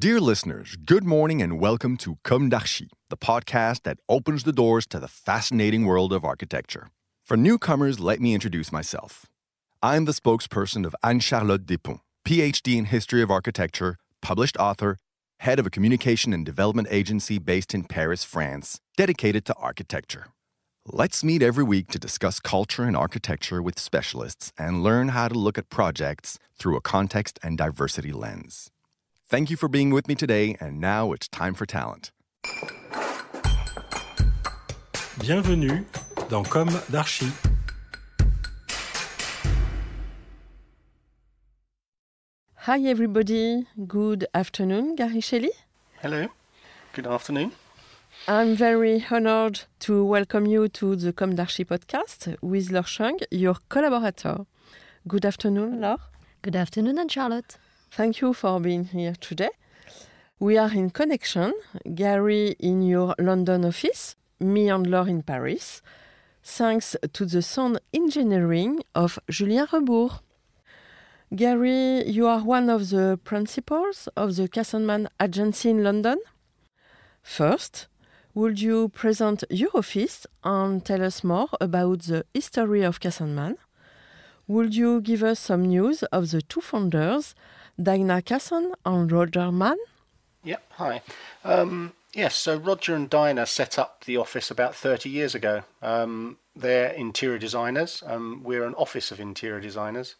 Dear listeners, good morning and welcome to Com d'Archi, the podcast that opens the doors to the fascinating world of architecture. For newcomers, let me introduce myself. I'm the spokesperson of Anne Charlotte Despont, PhD in History of Architecture, published author, head of a communication and development agency based in Paris, France, dedicated to architecture. Let's meet every week to discuss culture and architecture with specialists and learn how to look at projects through a context and diversity lens. Thank you for being with me today, and now it's time for talent. Bienvenue dans Com d'Archi. Hi everybody, good afternoon, Gary Shelley. Hello, good afternoon. I'm very honored to welcome you to the Com d'Archi podcast with Laure Cheung, your collaborator. Good afternoon, Laure. Good afternoon, Anne Charlotte. Thank you for being here today. We are in connection, Gary in your London office, me and Laure in Paris, thanks to the sound engineering of Julien Rebours. Gary, you are one of the principals of the Casson Mann Agency in London. First, would you present your office and tell us more about the history of Casson Mann? Would you give us some news of the two founders, Dinah Casson and Roger Mann? Yep, hi. Um, yes, so Roger and Dinah set up the office about 30 years ago. Um, they're interior designers. Um, we're an office of interior designers.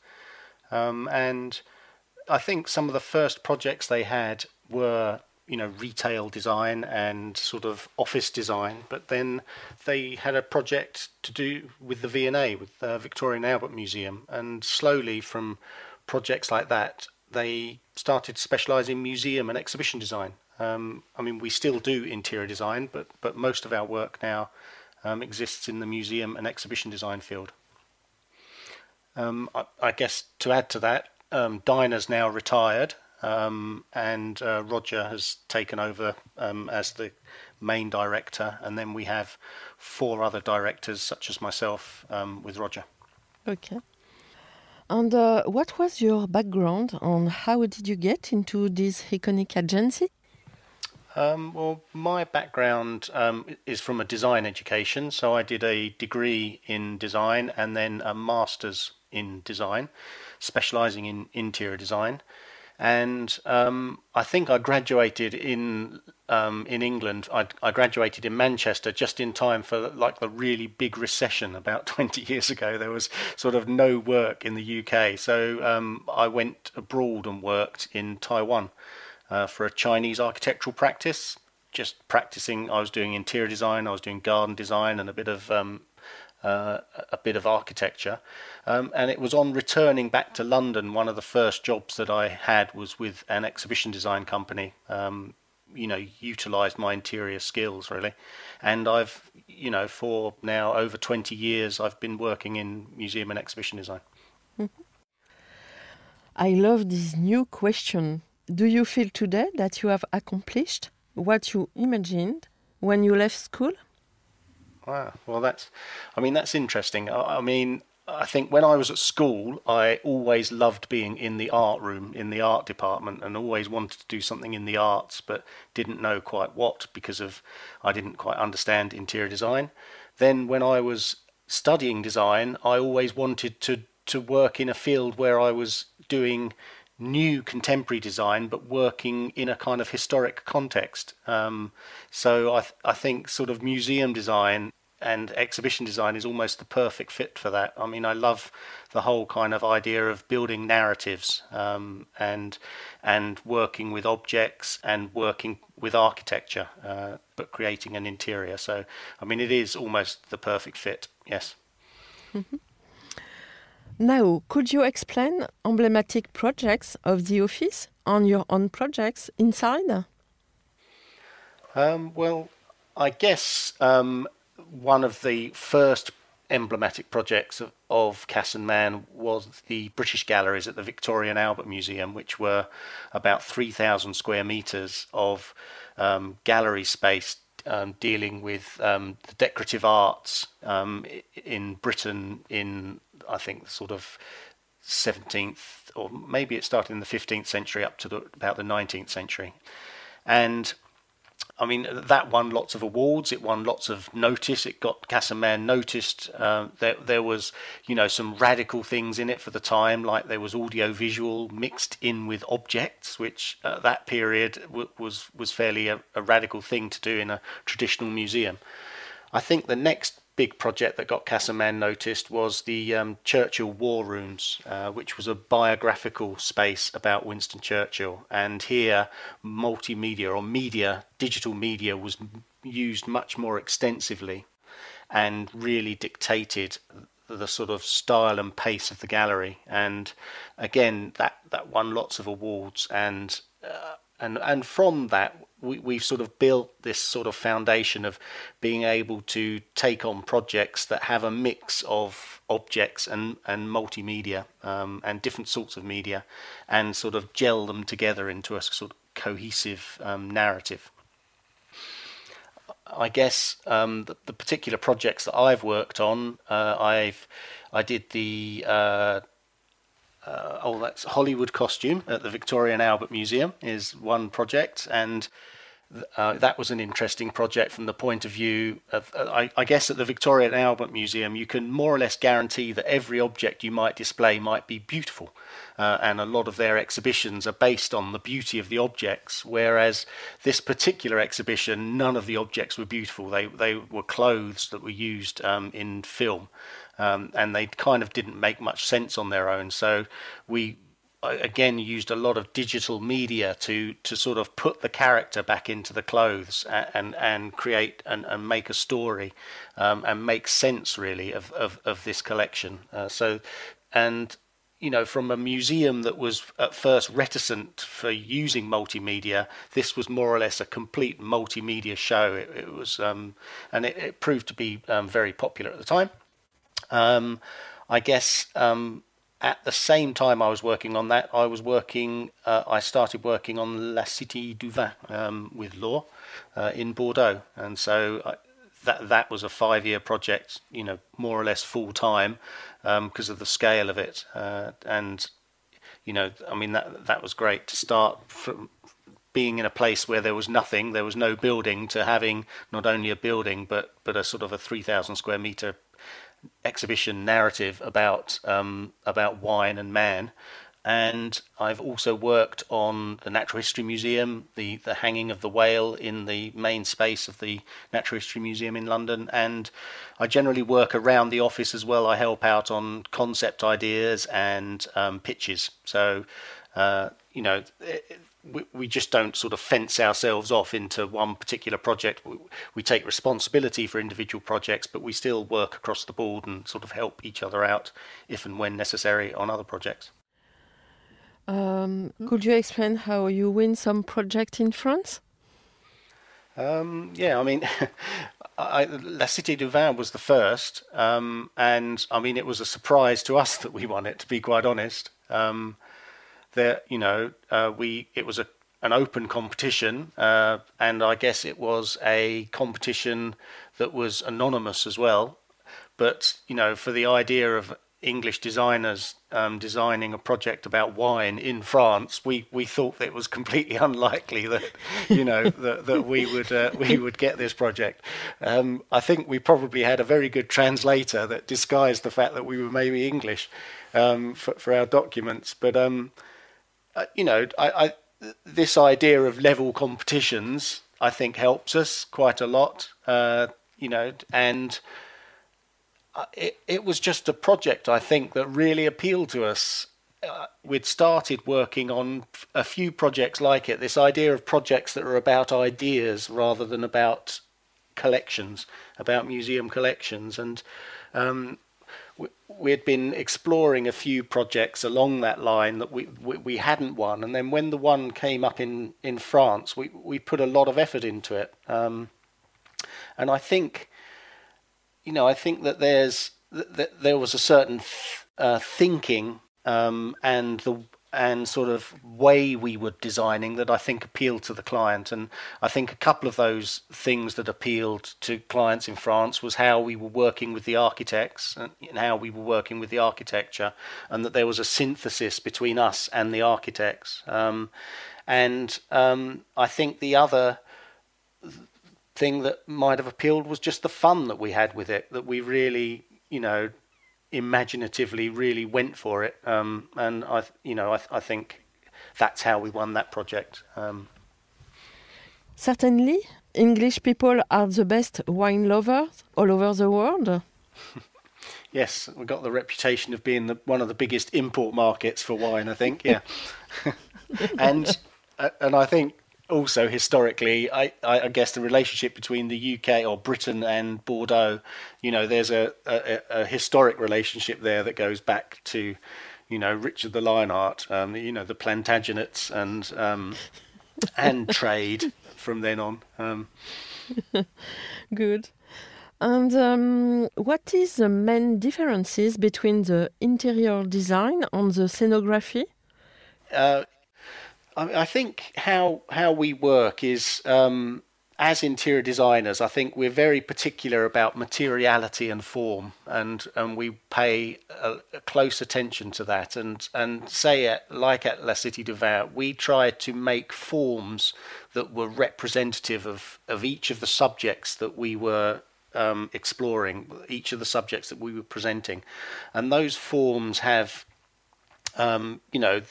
Um, and I think some of the first projects they had were, you know, retail design and sort of office design. But then they had a project to do with the V&A, with the Victoria and Albert Museum. And slowly from projects like that, they started to specialise in museum and exhibition design. Um, I mean, we still do interior design, but but most of our work now um, exists in the museum and exhibition design field. Um, I, I, guess to add to that, um, Dinah's now retired, um, and uh, Roger has taken over um, as the main director, and then we have four other directors, such as myself, um, with Roger. Okay. And uh, what was your background and how did you get into this iconic agency? Um, well, my background um, is from a design education. So I did a degree in design and then a master's in design, specializing in interior design. And um, I think I graduated in um, in England. I, I, graduated in Manchester just in time for like the really big recession about 20 years ago. There was sort of no work in the UK, so um, I went abroad and worked in Taiwan uh, for a Chinese architectural practice. Just practicing, I was doing interior design, I was doing garden design, and a bit of um, uh, a bit of architecture. Um, and it was on returning back to London, one of the first jobs that I had was with an exhibition design company. Um, you know, utilized my interior skills really. And I've, you know, for now over 20 years, I've been working in museum and exhibition design. Mm-hmm. I love this new question. Do you feel today that you have accomplished what you imagined when you left school? Wow. Well, that's, I mean, that's interesting. I, I, mean, I think when I was at school, I always loved being in the art room, in the art department, and always wanted to do something in the arts, but didn't know quite what because of I didn't quite understand interior design. Then, when I was studying design, I always wanted to to work in a field where I was doing new contemporary design, but working in a kind of historic context. Um, so I, th- I think sort of museum design and exhibition design is almost the perfect fit for that. I mean, I love the whole kind of idea of building narratives um, and and working with objects and working with architecture, uh, but creating an interior. So, I mean, it is almost the perfect fit. Yes. Mm-hmm. Now, could you explain emblematic projects of the office on your own projects inside? Um, well, I guess um, one of the first emblematic projects of, of Casson Mann was the British galleries at the Victoria and Albert Museum, which were about 3,000 square metres of um, gallery space um, dealing with um, the decorative arts um, in Britain in I think sort of 17th, or maybe it started in the 15th century up to the, about the 19th century. And I mean, that won lots of awards. It won lots of notice. It got Casson Mann noticed. Uh, there, there was, you know, some radical things in it for the time, like there was audio visual mixed in with objects, which at that period w- was was fairly a, a radical thing to do in a traditional museum. I think the next big project that got Casson Mann noticed was the um, Churchill War Rooms, uh, which was a biographical space about Winston Churchill. And here, multimedia or media, digital media, was used much more extensively and really dictated the sort of style and pace of the gallery. And again, that, that won lots of awards. And uh, and and from that we, we've sort of built this sort of foundation of being able to take on projects that have a mix of objects and and multimedia um, and different sorts of media and sort of gel them together into a sort of cohesive um, narrative. I guess um, the, the, particular projects that I've worked on, uh, I've I did the uh, uh, oh, that's Hollywood costume at the Victoria and Albert Museum is one project, and uh, that was an interesting project from the point of view of, uh, I, I, guess, at the Victoria and Albert Museum, you can more or less guarantee that every object you might display might be beautiful. Uh, and a lot of their exhibitions are based on the beauty of the objects, whereas this particular exhibition, none of the objects were beautiful. They, they were clothes that were used um, in film um, and they kind of didn't make much sense on their own. So we again used a lot of digital media to to sort of put the character back into the clothes and and, and create and, and make a story um, and make sense really of of, of this collection. Uh, so and you know, from a museum that was at first reticent for using multimedia, this was more or less a complete multimedia show. It, it was, um, and it, it, proved to be um, very popular at the time. Um, I guess um, at the same time I was working on that, I was working. Uh, I started working on La Cité du Vin um, with Laure uh, in Bordeaux, and so I, that that was a five-year project. You know, more or less full time because um, of the scale of it, uh, and you know, I mean that that was great to start from being in a place where there was nothing, there was no building, to having not only a building but but a sort of a three thousand square meter exhibition narrative about um, about wine and man. And I've also worked on the Natural History Museum, the, the hanging of the whale in the main space of the Natural History Museum in London. And I generally work around the office as well. I help out on concept ideas and um, pitches. So, uh, you know, we, we just don't sort of fence ourselves off into one particular project. We, we, take responsibility for individual projects, but we still work across the board and sort of help each other out if and when necessary on other projects. Um, could you explain how you win some project in France? Um, yeah, I mean, I, La Cité du Vin was the first, um, and I mean, it was a surprise to us that we won it, to be quite honest. Um, there, you know, uh, we it was a an open competition, uh, and I guess it was a competition that was anonymous as well. But you know, for the idea of English designers um, designing a project about wine in France, we, we thought that it was completely unlikely that you know that, that we would uh, we would get this project. Um, I think we probably had a very good translator that disguised the fact that we were maybe English um, for, for our documents, but um, uh, you know, I, I, this idea of level competitions, I think, helps us quite a lot. Uh, you know, and uh, it it was just a project I think that really appealed to us. Uh, we'd started working on a few projects like it. This idea of projects that are about ideas rather than about collections, about museum collections, and um, we had been exploring a few projects along that line that we, we, we hadn't won, and then when the one came up in in France, we we put a lot of effort into it, um, and I think, you know, I think that there's that there was a certain th- uh, thinking um, and the and sort of way we were designing that I think appealed to the client. And I think a couple of those things that appealed to clients in France was how we were working with the architects and how we were working with the architecture, and that there was a synthesis between us and the architects. Um, and um, I think the other thing that might have appealed was just the fun that we had with it, that we really, you know, imaginatively really went for it. Um, and I, you know, I, I, think that's how we won that project. Um, Certainly, English people are the best wine lovers all over the world. yes, we've got the reputation of being the, one of the biggest import markets for wine. I think, yeah, and uh, and I think also historically, I, I, guess the relationship between the UK or Britain and Bordeaux, you know, there's a, a, a historic relationship there that goes back to, you know, Richard the Lionheart, um, you know, the Plantagenets and um, and trade from then on. Um, Good. And um, what is the main differences between the interior design and the scenography? Uh, I, think how how we work is um, as interior designers. I think we're very particular about materiality and form, and and we pay a, a close attention to that. And and say at, like at La Cité du Vin, we tried to make forms that were representative of of each of the subjects that we were um, exploring, each of the subjects that we were presenting, and those forms have, um, you know,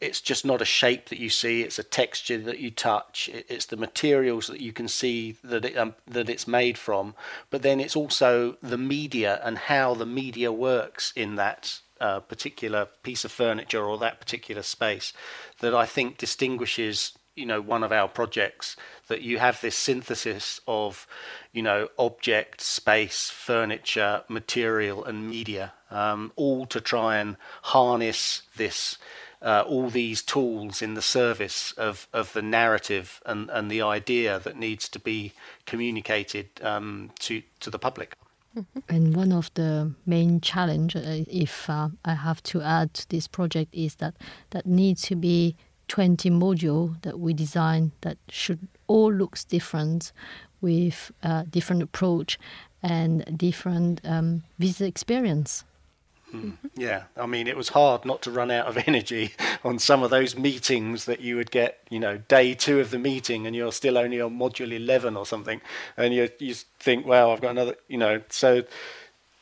it's just not a shape that you see it's a texture that you touch it's the materials that you can see that it, um, that it's made from but then it's also the media and how the media works in that uh, particular piece of furniture or that particular space that I think distinguishes you know one of our projects that you have this synthesis of you know object space furniture material and media um, all to try and harness this uh, all these tools in the service of, of the narrative and, and the idea that needs to be communicated um, to, to the public. Mm-hmm. And one of the main challenge, uh, if uh, I have to add to this project, is that that needs to be 20 module that we design that should all looks different with uh, different approach and different um, visa experience. Mm. Yeah, I mean, it was hard not to run out of energy on some of those meetings that you would get, you know, day two of the meeting and you're still only on module 11 or something. And you, you think, well, I've got another, you know, so,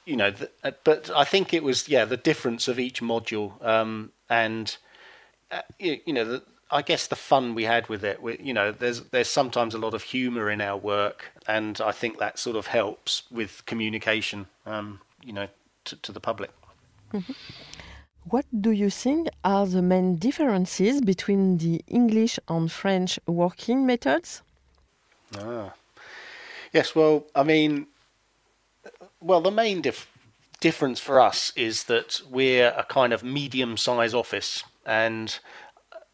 you know, uh, but I think it was, yeah, the difference of each module. Um, and, uh, you, you, know, the, I guess the fun we had with it, we, you know, there's there's sometimes a lot of humour in our work, and I think that sort of helps with communication, um, you know, to, to the public. Mm-hmm. What do you think are the main differences between the English and French working methods? Ah. Yes, well, I mean, well, the main dif- difference for us is that we're a kind of medium sized office. And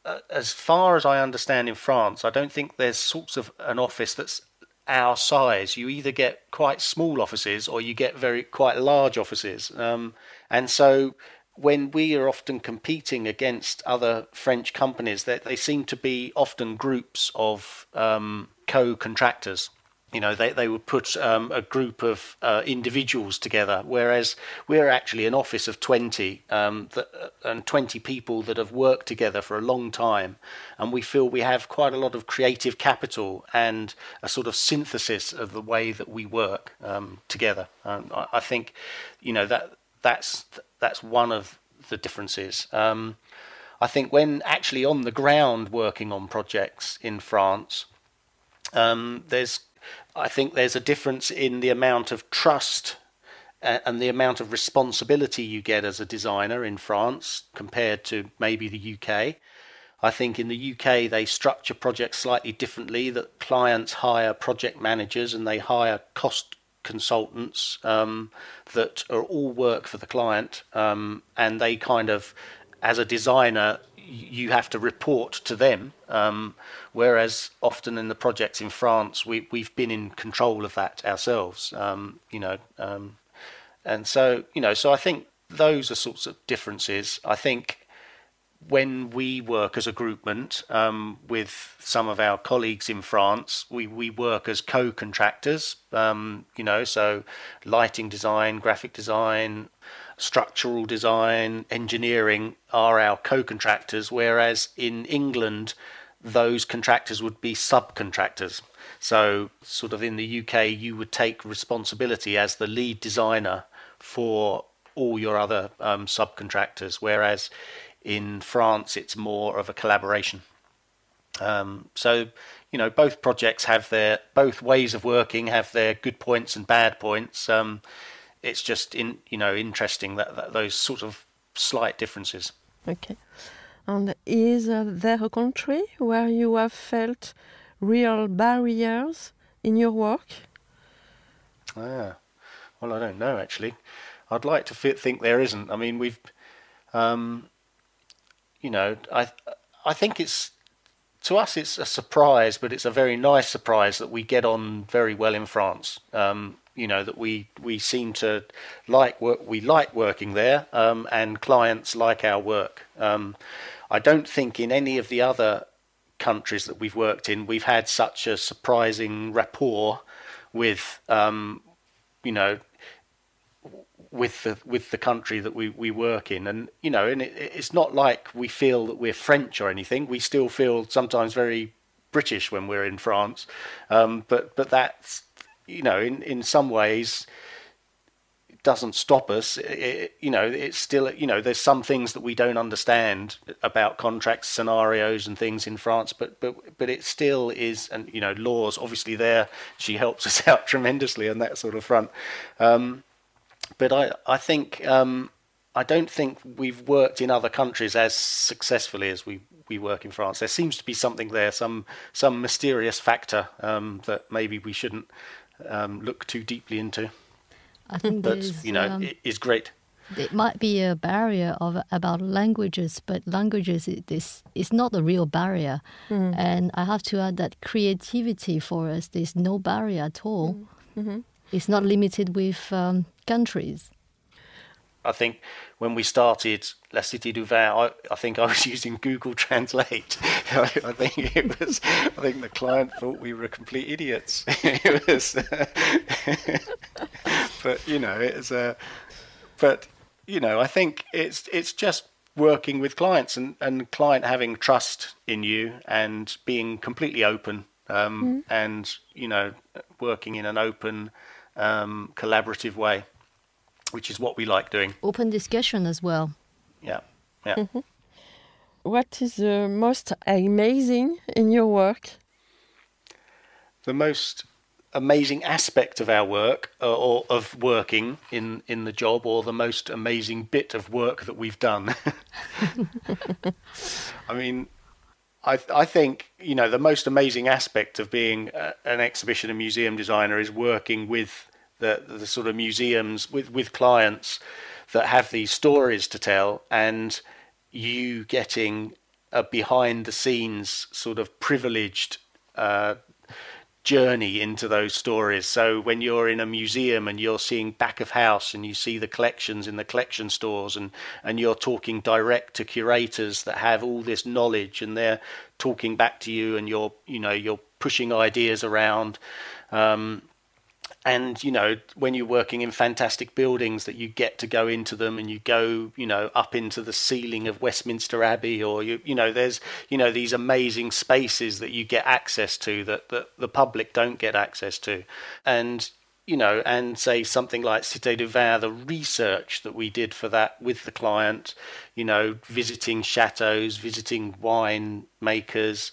uh, as far as I understand in France, I don't think there's sorts of an office that's our size. You either get quite small offices or you get very quite large offices. Um, and so when we are often competing against other French companies, that they, seem to be often groups of um, co-contractors. You know, they, they would put um, a group of uh, individuals together, whereas we're actually an office of 20 um, that, uh, and 20 people that have worked together for a long time. And we feel we have quite a lot of creative capital and a sort of synthesis of the way that we work um, together. I, I think, you know, that that's that's one of the differences. Um, I think when actually on the ground working on projects in France, um, there's I think there's a difference in the amount of trust and the amount of responsibility you get as a designer in France compared to maybe the UK. I think in the UK they structure projects slightly differently. That clients hire project managers and they hire cost consultants um, that are all work for the client, um, and they kind of, as a designer, you have to report to them. Um, whereas often in the projects in France, we we've been in control of that ourselves. Um, you know, um, and so you know, so I think those are sorts of differences. I think when we work as a groupment um, with some of our colleagues in France, we, we work as co-contractors, um, you know, so lighting design, graphic design, structural design, engineering are our co-contractors, whereas in England, those contractors would be subcontractors. So, sort of in the UK, you would take responsibility as the lead designer for all your other um, subcontractors, whereas in France it's more of a collaboration. Um, so, you know, both projects have their both ways of working have their good points and bad points. Um, it's just in you know interesting that, that, those sort of slight differences. Okay, and is uh, there a country where you have felt real barriers in your work? Ah, well, I don't know actually. I'd like to think there isn't. I mean, we've, um, you know, I I think it's to us it's a surprise, but it's a very nice surprise that we get on very well in France. Um, you know that we we seem to like work. We like working there, um, and clients like our work. Um, I don't think in any of the other countries that we've worked in we've had such a surprising rapport with um, you know with the with the country that we, we work in and you know and it, it's not like we feel that we're French or anything we still feel sometimes very British when we're in France um, but but that's you know in in some ways doesn't stop us. It, you know, it's still, you know, there's some things that we don't understand about contracts, scenarios, and things in France, but but but it still is, and you know, laws. Obviously, there she helps us out tremendously on that sort of front. Um, but I I think um, I don't think we've worked in other countries as successfully as we we work in France. There seems to be something there, some some mysterious factor um, that maybe we shouldn't um, look too deeply into. I think but you know, um, it is great. It might be a barrier of about languages, but languages is is not a real barrier. Mm. And I have to add that creativity for us there's no barrier at all. Mm -hmm. It's not limited with um, countries. I think when we started La Cité du Vin, I, I think I was using Google Translate. I, I, think it was. I think the client thought we were complete idiots. it was, but you know, it's a. But you know, I think it's it's just working with clients and and client having trust in you and being completely open um, mm. and you know working in an open, um, collaborative way which is what we like doing. Open discussion as well. Yeah, yeah. What is the most amazing in your work? The most amazing aspect of our work, uh, or of working in in the job, or the most amazing bit of work that we've done. I mean, I, I think you know the most amazing aspect of being a, an exhibition and museum designer is working with the, the sort of museums with, with clients that have these stories to tell and you getting a behind the scenes sort of privileged uh, journey into those stories. So when you're in a museum and you're seeing back of house and you see the collections in the collection stores and, and you're talking direct to curators that have all this knowledge and they're talking back to you and you're you know you're pushing ideas around um, and you know when you're working in fantastic buildings that you get to go into them and you go you know up into the ceiling of Westminster Abbey or you you know there's you know these amazing spaces that you get access to that, that the public don't get access to. And you know and say something like Cité du Vin the research that we did for that with the client you know visiting chateaus visiting wine makers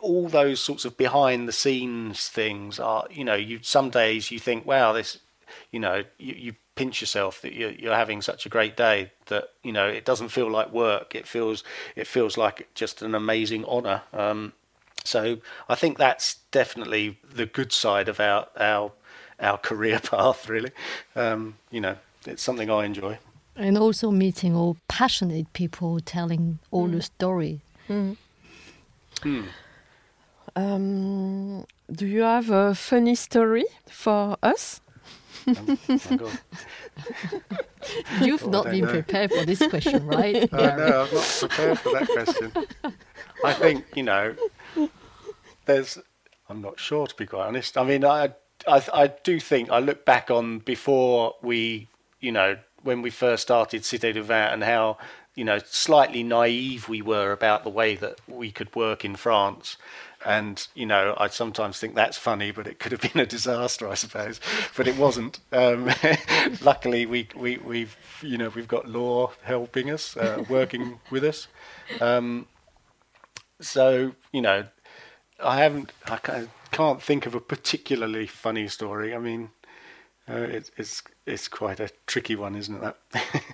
all those sorts of behind the scenes things are you know you some days you think wow this you know you, you pinch yourself that you're, you're having such a great day that you know it doesn't feel like work it feels it feels like just an amazing honor um, so I think that's definitely the good side of our our our career path really um, you know it's something I enjoy and also meeting all passionate people telling all mm. the story mm. Mm. Um, do you have a funny story for us? Um, You've Oh, not been know. prepared for this question, right? Oh, Gary? no, I'm not prepared for that question. I think you know, there's. I'm not sure to be quite honest. I mean, I, I, I do think I look back on before we, you know, when we first started Cité du Vin and how, you know, slightly naive we were about the way that we could work in France. And you know, I sometimes think that's funny, but it could have been a disaster, I suppose. But it wasn't. Um, luckily, we we we've you know we've got Laure helping us, uh, working with us. Um, so you know, I haven't. I ca- can't think of a particularly funny story. I mean, uh, it's it's it's quite a tricky one, isn't it? That.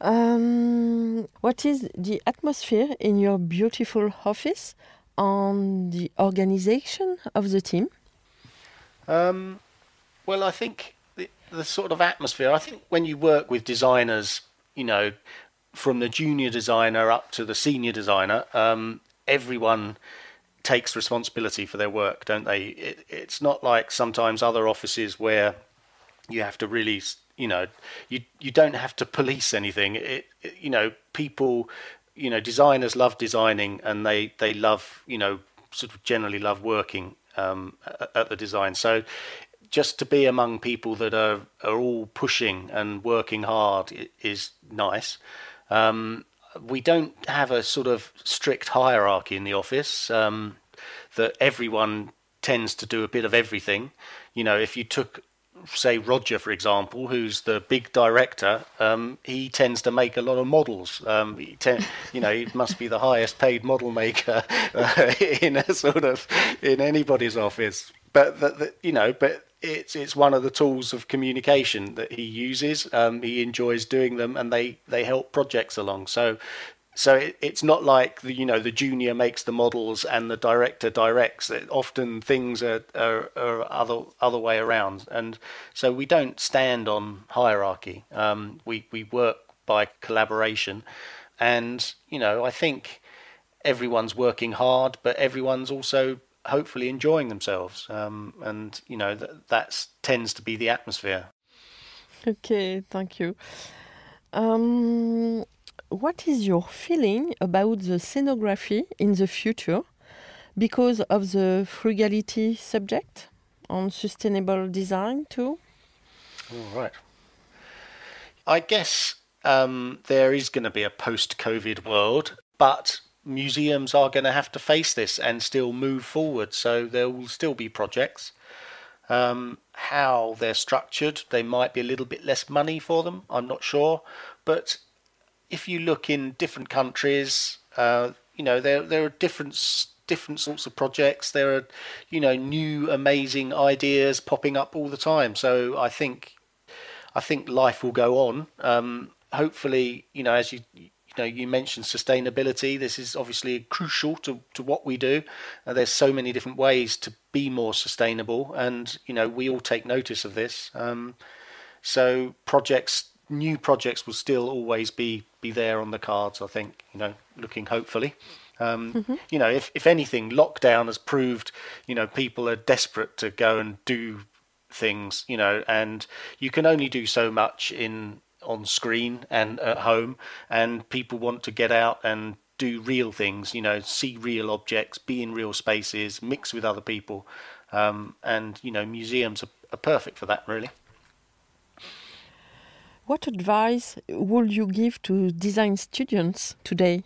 Um, what is the atmosphere in your beautiful office on the organization of the team? Um, well, I think the, the sort of atmosphere. I think when you work with designers, you know, from the junior designer up to the senior designer, um, everyone takes responsibility for their work, don't they? It, it's not like sometimes other offices where you have to really, you know, you you don't have to police anything. It, it you know, people, you know, designers love designing and they they love, you know, sort of generally love working um, at, at the design. So just to be among people that are are all pushing and working hard is nice. Um, we don't have a sort of strict hierarchy in the office um, that everyone tends to do a bit of everything. You know, if you took say Roger, for example, who's the big director, um, he tends to make a lot of models. Um, he ten, you know, he must be the highest paid model maker uh, in a sort of in anybody's office. But that, that you know, but it's it's one of the tools of communication that he uses. Um, he enjoys doing them, and they they help projects along. So. So it, it's not like the you know the junior makes the models and the director directs. It, often things are, are, are other other way around, and so we don't stand on hierarchy. Um, we we work by collaboration, and you know I think everyone's working hard, but everyone's also hopefully enjoying themselves, um, and you know that that's tends to be the atmosphere. Okay, thank you. Um, what is your feeling about the scenography in the future because of the frugality subject on sustainable design too? All right. I guess um, there is going to be a post-COVID world, but museums are going to have to face this and still move forward. So there will still be projects. Um, how they're structured, they might be a little bit less money for them. I'm not sure, but if you look in different countries, uh, you know there there are different different sorts of projects. There are you know new amazing ideas popping up all the time. So I think I think life will go on. Um, hopefully, you know, as you you know, you mentioned sustainability. This is obviously crucial to, to what we do. Uh, there's so many different ways to be more sustainable, and you know, we all take notice of this. Um, so projects, new projects, will still always be be there on the cards. I think you know, looking hopefully. Um, You know, if if anything, lockdown has proved you know people are desperate to go and do things. You know, and you can only do so much in on screen and at home, and people want to get out and do real things. You know, see real objects, be in real spaces, mix with other people, um, and you know, museums are, are perfect for that, really. What advice would you give to design students today?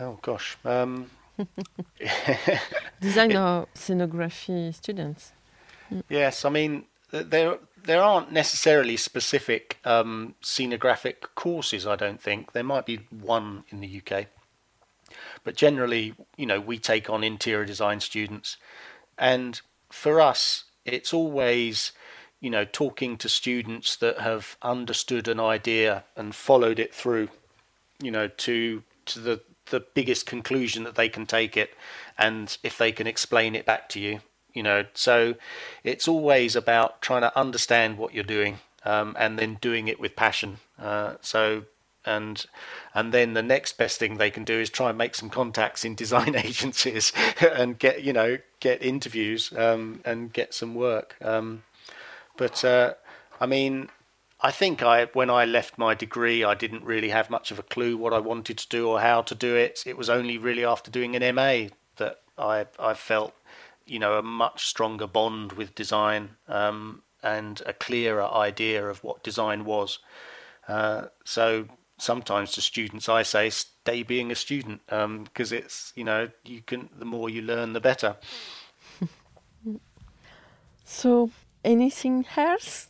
Oh gosh. Um, Design or scenography students? yes, I mean there there aren't necessarily specific um, scenographic courses. I don't think there might be one in the UK, but generally, you know, we take on interior design students, and for us, it's always you know talking to students that have understood an idea and followed it through you know to to the the biggest conclusion that they can take it and if they can explain it back to you you know so it's always about trying to understand what you're doing um, and then doing it with passion uh, so and and then the next best thing they can do is try and make some contacts in design agencies and get you know get interviews um, and get some work. Um, but uh, I mean, I think I when I left my degree, I didn't really have much of a clue what I wanted to do or how to do it. It was only really after doing an MA that I I felt you know a much stronger bond with design um, and a clearer idea of what design was. Uh, so sometimes to students I say stay being a student because um, it's you know you can the more you learn the better. so anything else?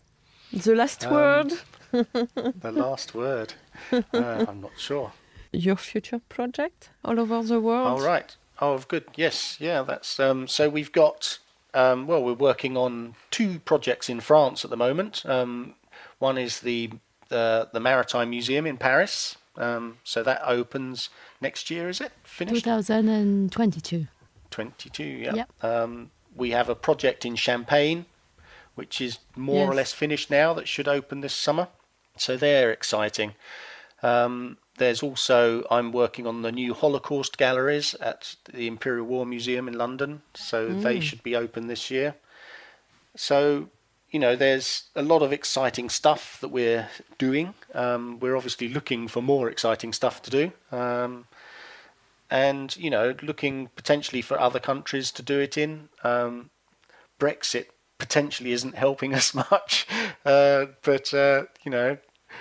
The last um, word? the last word. Uh, I'm not sure. Your future project all over the world? All right. Oh, good. Yes. Yeah. That's um, so. We've got. Um, well, we're working on two projects in France at the moment. Um, one is the the the Maritime Museum in Paris. Um, so that opens next year. Is it finished? 2022. 22. Yeah. Yep. Um, we have a project in Champagne which is more yes. or less finished now, that should open this summer. So they're exciting. Um, there's also, I'm working on the new Holocaust galleries at the Imperial War Museum in London, so mm. they should be open this year. So, you know, there's a lot of exciting stuff that we're doing. Um, we're obviously looking for more exciting stuff to do. Um, and, you know, looking potentially for other countries to do it in. Um, Brexit potentially isn't helping us much. Uh, but, uh, you know,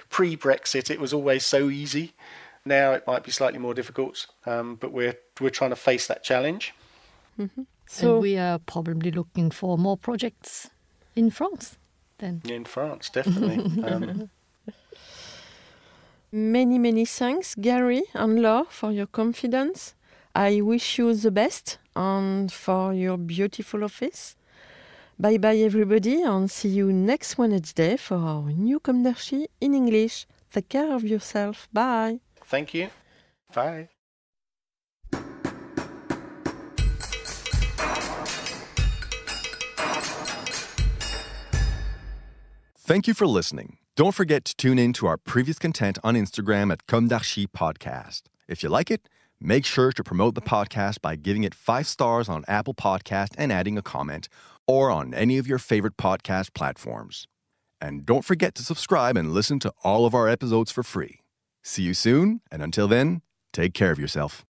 pre Brexit, it was always so easy. Now it might be slightly more difficult, um, but we're, we're trying to face that challenge. Mm-hmm. So and we are probably looking for more projects in France then. In France, definitely. um, many, many thanks, Gary and Laure, for your confidence. I wish you the best and for your beautiful office. Bye bye, everybody, and see you next Wednesday for our new Com d'Archi in English. Take care of yourself. Bye. Thank you. Bye. Thank you for listening. Don't forget to tune in to our previous content on Instagram at Com d'Archi Podcast. If you like it, make sure to promote the podcast by giving it five stars on Apple Podcast and adding a comment or on any of your favorite podcast platforms. And don't forget to subscribe and listen to all of our episodes for free. See you soon, and until then, take care of yourself.